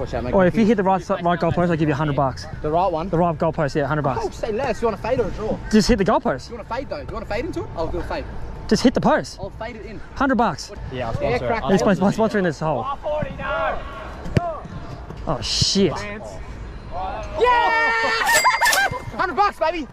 Watch out. Or if you hit the right right goalpost, I'll give you 100 bucks. the right one. The right goalpost, yeah, 100 bucks. Oh, bucks. say less. You want to fade or a draw? Just hit the goalpost. You want to fade though? You want to fade into it? I'll do a fade. Just hit the post. I'll fade it in. 100 bucks. Yeah, I'll sponsor it. He's sponsoring this hole. Oh shit. Yeah! 100 bucks, baby.